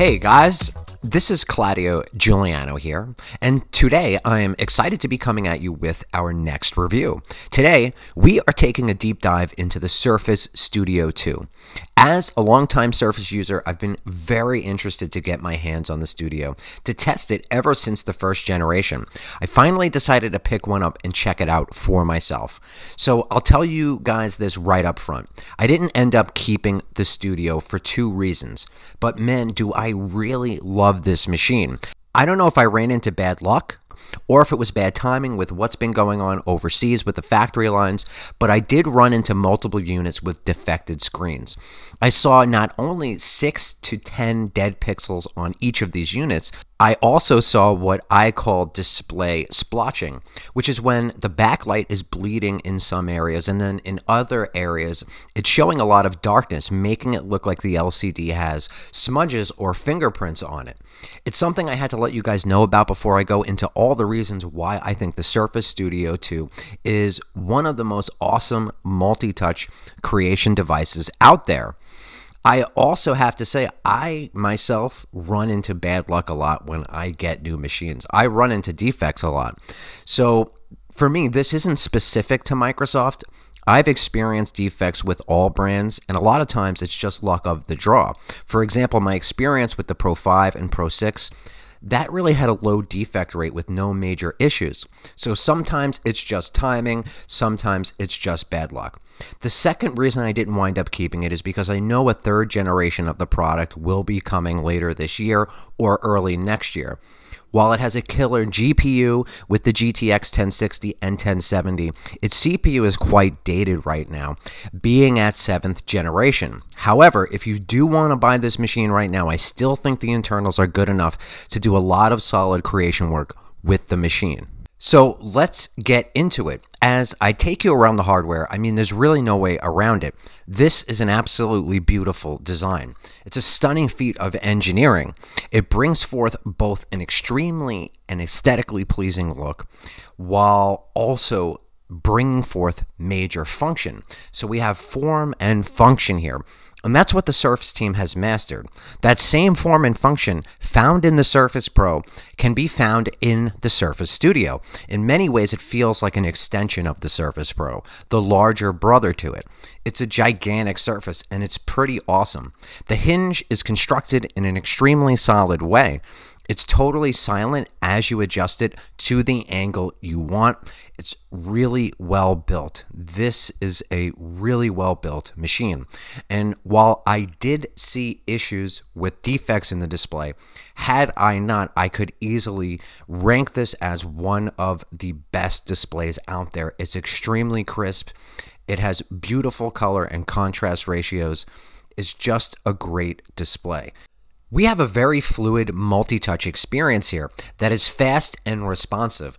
Hey guys, this is Cladio Juliano here, and today I am excited to be coming at you with our next review. Today, we are taking a deep dive into the Surface Studio 2. As a longtime Surface user, I've been very interested to get my hands on the Studio to test it ever since the first generation. I finally decided to pick one up and check it out for myself. So I'll tell you guys this right up front. I didn't end up keeping the Studio for two reasons, but man, do I really love love this machine. I don't know if I ran into bad luck or if it was bad timing with what's been going on overseas with the factory lines, but I did run into multiple units with defected screens. I saw not only 6 to 10 dead pixels on each of these units, I also saw what I call display splotching, which is when the backlight is bleeding in some areas and then in other areas it's showing a lot of darkness, making it look like the LCD has smudges or fingerprints on it. It's something I had to let you guys know about before I go into all the reasons why I think the Surface Studio 2 is one of the most awesome multi-touch creation devices out there. I also have to say, I myself run into bad luck a lot when I get new machines. I run into defects a lot. So for me, this isn't specific to Microsoft. I've experienced defects with all brands, and a lot of times it's just luck of the draw. For example, my experience with the Pro 5 and Pro 6 that really had a low defect rate with no major issues. So sometimes it's just timing, sometimes it's just bad luck. The second reason I didn't wind up keeping it is because I know a third generation of the product will be coming later this year or early next year. While it has a killer GPU with the GTX 1060 and 1070, its CPU is quite dated right now, being at 7th generation. However, if you do want to buy this machine right now, I still think the internals are good enough to do a lot of solid creation work with the machine. So let's get into it. As I take you around the hardware, I mean, there's really no way around it. This is an absolutely beautiful design. It's a stunning feat of engineering. It brings forth both an extremely and aesthetically pleasing look while also bringing forth major function. So we have form and function here. And that's what the Surface team has mastered. That same form and function found in the Surface Pro can be found in the Surface Studio. In many ways, it feels like an extension of the Surface Pro, the larger brother to it. It's a gigantic surface and it's pretty awesome. The hinge is constructed in an extremely solid way. It's totally silent as you adjust it to the angle you want. It's really well built. This is a really well built machine. And while I did see issues with defects in the display, had I not, I could easily rank this as one of the best displays out there. It's extremely crisp. It has beautiful color and contrast ratios. It's just a great display. We have a very fluid multi-touch experience here that is fast and responsive.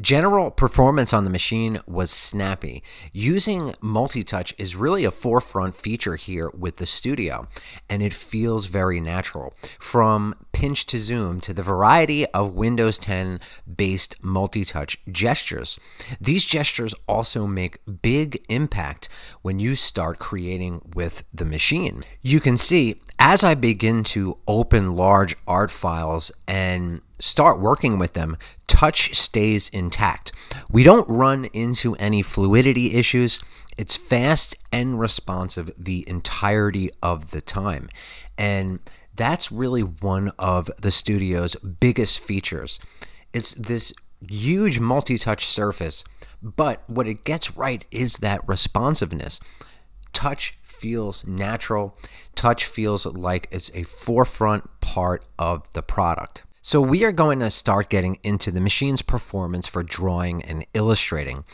General performance on the machine was snappy. Using multi-touch is really a forefront feature here with the Studio, and it feels very natural. From pinch to zoom to the variety of Windows 10 based multi-touch gestures. These gestures also make big impact when you start creating with the machine. You can see as I begin to open large art files and start working with them, touch stays intact. We don't run into any fluidity issues. It's fast and responsive the entirety of the time. And that's really one of the studio's biggest features. It's this huge multi touch surface, but what it gets right is that responsiveness. Touch feels natural, touch feels like it's a forefront part of the product. So we are going to start getting into the machine's performance for drawing and illustrating.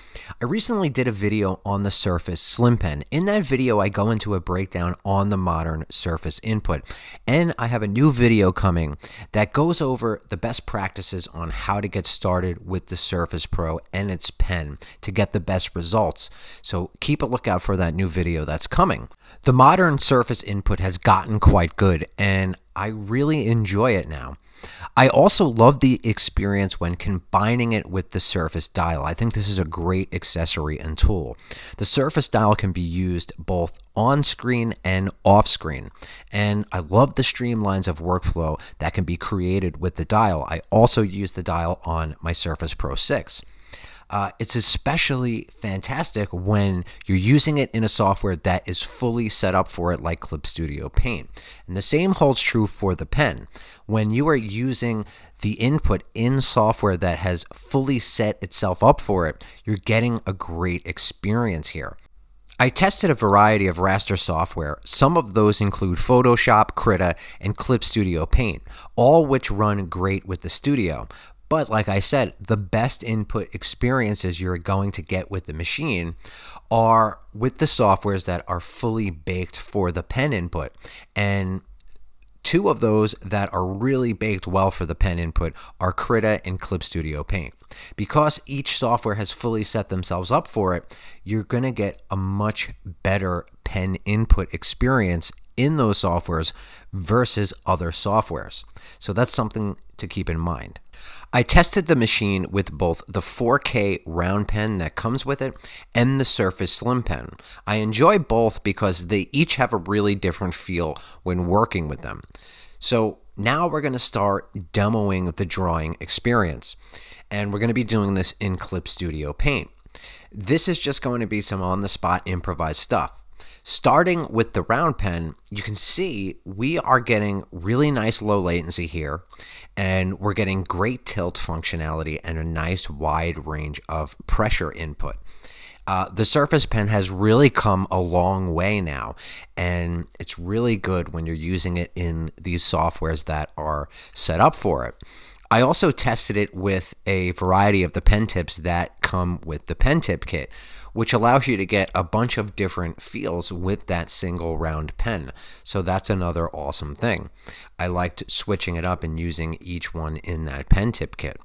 I recently did a video on the Surface Slim Pen. In that video, I go into a breakdown on the modern Surface input. And I have a new video coming that goes over the best practices on how to get started with the Surface Pro and its pen to get the best results. So keep a lookout for that new video that's coming. The modern Surface input has gotten quite good, and I really enjoy it now. I also love the experience when combining it with the Surface Dial. I think this is a great accessory and tool. The Surface Dial can be used both on screen and off screen, and I love the streamlines of workflow that can be created with the dial. I also use the dial on my Surface Pro 6. Uh, it's especially fantastic when you're using it in a software that is fully set up for it, like Clip Studio Paint. And the same holds true for the pen. When you are using the input in software that has fully set itself up for it, you're getting a great experience here. I tested a variety of raster software. Some of those include Photoshop, Krita, and Clip Studio Paint, all which run great with the studio. But like I said, the best input experiences you're going to get with the machine are with the softwares that are fully baked for the pen input. And two of those that are really baked well for the pen input are Krita and Clip Studio Paint. Because each software has fully set themselves up for it, you're going to get a much better pen input experience in those softwares versus other softwares. So that's something to keep in mind. I tested the machine with both the 4K round pen that comes with it and the Surface Slim Pen. I enjoy both because they each have a really different feel when working with them. So now we're going to start demoing the drawing experience. And we're going to be doing this in Clip Studio Paint. This is just going to be some on the spot improvised stuff. Starting with the round pen, you can see we are getting really nice low latency here, and we're getting great tilt functionality and a nice wide range of pressure input. Uh, the Surface Pen has really come a long way now, and it's really good when you're using it in these softwares that are set up for it. I also tested it with a variety of the pen tips that come with the pen tip kit, which allows you to get a bunch of different feels with that single round pen. So that's another awesome thing. I liked switching it up and using each one in that pen tip kit.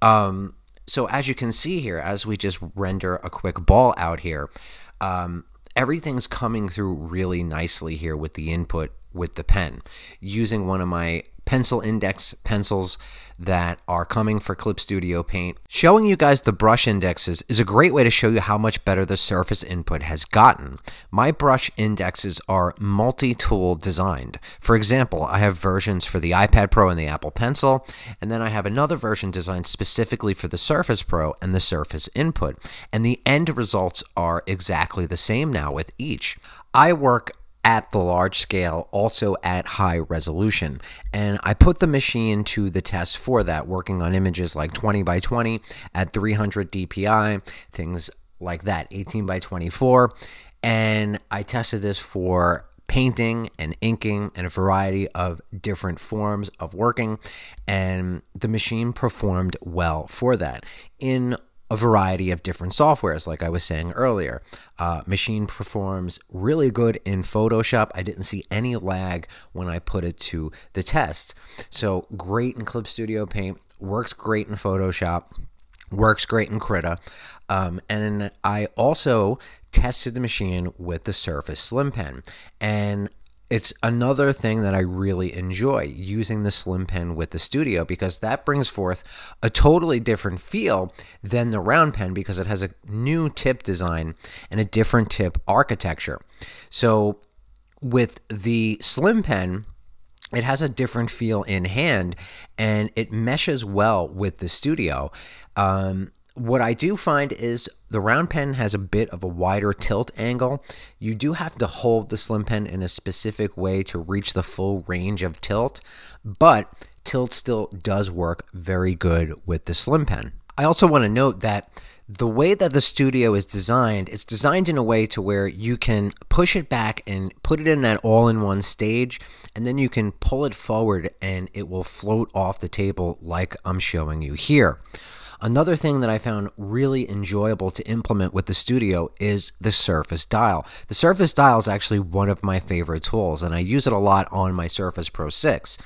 Um, so as you can see here, as we just render a quick ball out here, um, everything's coming through really nicely here with the input with the pen. Using one of my pencil index pencils that are coming for Clip Studio Paint. Showing you guys the brush indexes is a great way to show you how much better the surface input has gotten. My brush indexes are multi-tool designed. For example, I have versions for the iPad Pro and the Apple Pencil, and then I have another version designed specifically for the Surface Pro and the Surface Input, and the end results are exactly the same now with each. I work at the large scale, also at high resolution. And I put the machine to the test for that, working on images like 20 by 20 at 300 DPI, things like that, 18 by 24. And I tested this for painting and inking and a variety of different forms of working and the machine performed well for that in a variety of different softwares, like I was saying earlier. Uh, machine performs really good in Photoshop. I didn't see any lag when I put it to the test. So great in Clip Studio Paint, works great in Photoshop, works great in Krita. Um, and I also tested the machine with the Surface Slim Pen. And it's another thing that I really enjoy using the slim pen with the studio because that brings forth a totally different feel than the round pen because it has a new tip design and a different tip architecture. So with the slim pen, it has a different feel in hand and it meshes well with the studio. Um, what I do find is the round pen has a bit of a wider tilt angle. You do have to hold the slim pen in a specific way to reach the full range of tilt, but tilt still does work very good with the slim pen. I also want to note that the way that the studio is designed, it's designed in a way to where you can push it back and put it in that all-in-one stage, and then you can pull it forward and it will float off the table like I'm showing you here. Another thing that I found really enjoyable to implement with the studio is the Surface Dial. The Surface Dial is actually one of my favorite tools, and I use it a lot on my Surface Pro 6.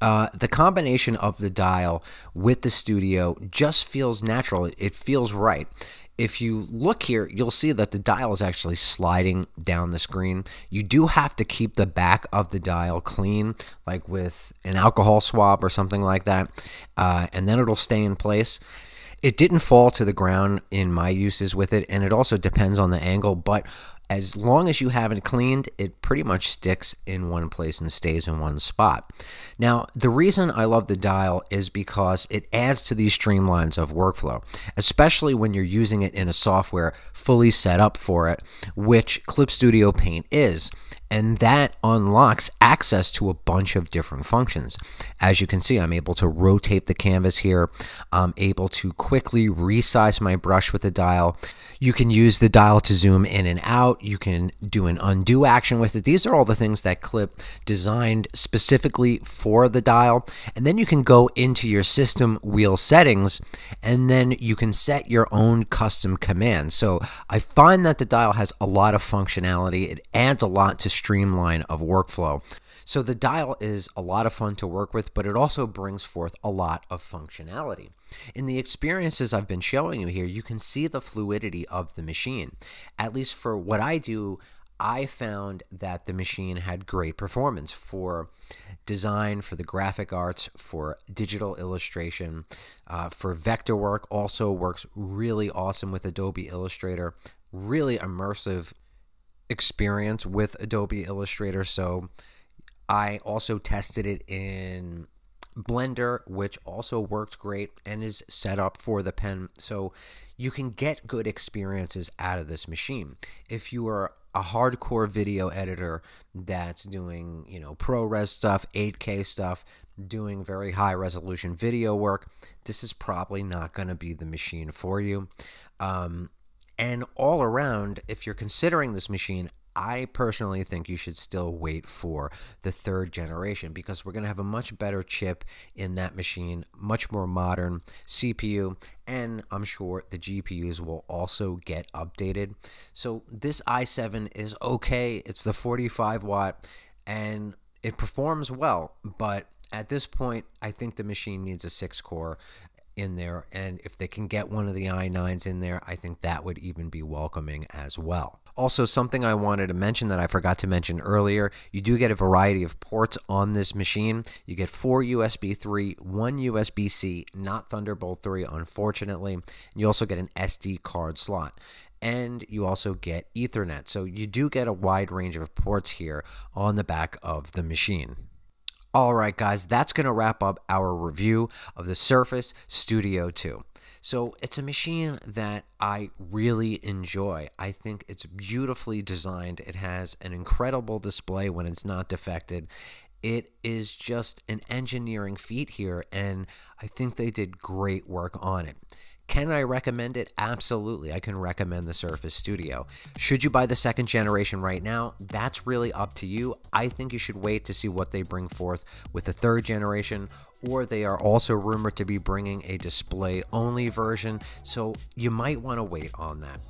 Uh, the combination of the dial with the studio just feels natural. It feels right. if you look here, you'll see that the dial is actually sliding down the screen. You do have to keep the back of the dial clean, like with an alcohol swab or something like that, uh, and then it'll stay in place. It didn't fall to the ground in my uses with it, and it also depends on the angle, but as long as you haven't cleaned, it pretty much sticks in one place and stays in one spot. Now, the reason I love the dial is because it adds to these streamlines of workflow, especially when you're using it in a software fully set up for it, which Clip Studio Paint is and that unlocks access to a bunch of different functions. As you can see, I'm able to rotate the canvas here. I'm able to quickly resize my brush with the dial. You can use the dial to zoom in and out. You can do an undo action with it. These are all the things that Clip designed specifically for the dial. And then you can go into your system wheel settings and then you can set your own custom commands. So I find that the dial has a lot of functionality. It adds a lot to streamline of workflow. So the dial is a lot of fun to work with, but it also brings forth a lot of functionality. In the experiences I've been showing you here, you can see the fluidity of the machine. At least for what I do, I found that the machine had great performance for design, for the graphic arts, for digital illustration, uh, for vector work. Also works really awesome with Adobe Illustrator. Really immersive experience with Adobe Illustrator. So I also tested it in Blender, which also worked great and is set up for the pen. So you can get good experiences out of this machine. If you are a hardcore video editor that's doing, you know, ProRes stuff, 8K stuff, doing very high resolution video work, this is probably not going to be the machine for you. Um, and all around, if you're considering this machine, I personally think you should still wait for the third generation because we're going to have a much better chip in that machine, much more modern CPU, and I'm sure the GPUs will also get updated. So this i7 is okay. It's the 45 watt and it performs well, but at this point, I think the machine needs a six core in there. And if they can get one of the i9s in there, I think that would even be welcoming as well. Also, something I wanted to mention that I forgot to mention earlier you do get a variety of ports on this machine. You get four USB 3, one USB C, not Thunderbolt 3, unfortunately. You also get an SD card slot. And you also get Ethernet. So you do get a wide range of ports here on the back of the machine. All right, guys, that's going to wrap up our review of the Surface Studio 2. So it's a machine that I really enjoy. I think it's beautifully designed. It has an incredible display when it's not defected. It is just an engineering feat here, and I think they did great work on it. Can I recommend it? Absolutely. I can recommend the Surface Studio. Should you buy the second generation right now? That's really up to you. I think you should wait to see what they bring forth with the third generation or they are also rumored to be bringing a display only version, so you might want to wait on that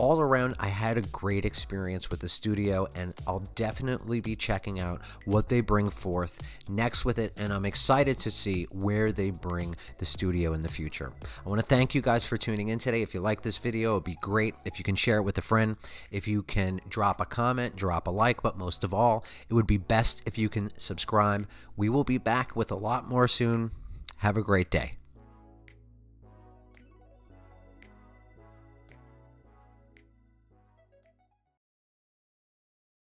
all around, I had a great experience with the studio, and I'll definitely be checking out what they bring forth next with it. And I'm excited to see where they bring the studio in the future. I want to thank you guys for tuning in today. If you like this video, it'd be great if you can share it with a friend. If you can drop a comment, drop a like, but most of all, it would be best if you can subscribe. We will be back with a lot more soon. Have a great day.